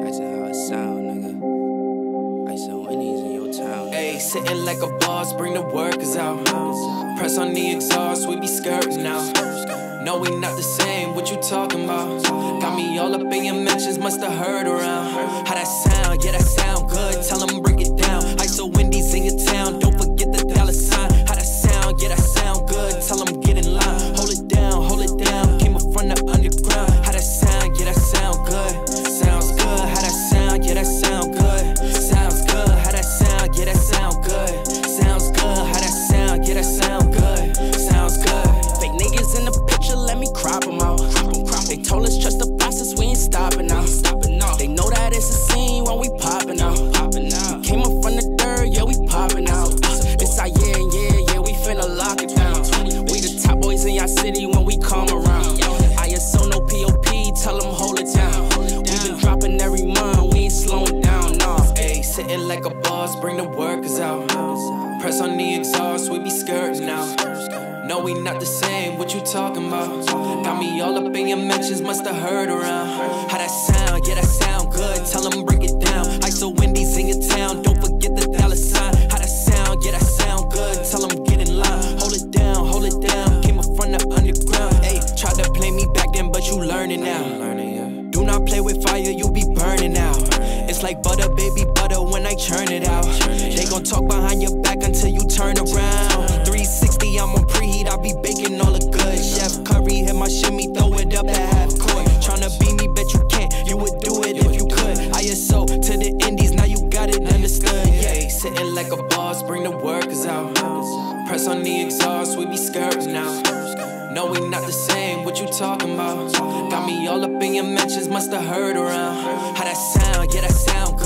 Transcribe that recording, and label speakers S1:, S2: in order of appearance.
S1: I how it sound, nigga. I said Winnie's in your town. Ayy,
S2: sitting like a boss, bring the workers out. Press on the exhaust, we be skirting now. No, we not the same, what you talking about? Got me all up in your mentions, must've heard around. How that sound, yeah, that sound. Like a boss, bring the workers out. Press on the exhaust, we be skirting now. No, we not the same, what you talking about? Got me all up in your mentions, must have heard around. How that sound? Yeah, that sound good. Tell them break it down. I saw Wendy's in your town, don't forget the dollar sign. How that sound? Yeah, that sound good. Tell them get in line. Hold it down, hold it down. Came up from the underground. Ayy, tried to play me back then, but you learning now. Do not play with fire, you be burning out. It's like butter talk behind your back until you turn around. 360, I'm on preheat, I be baking all the good. Chef Curry hit my shimmy, throw it up at half court. Tryna be me, bet you can't. You would do it if you could. ISO to the indies, now you got it understood. Yeah, sitting like a boss, bring the workers out. Press on the exhaust, we be skirting now. No, we not the same, what you talking about? Got me all up in your mentions, must have heard around. How that sound, get that sound?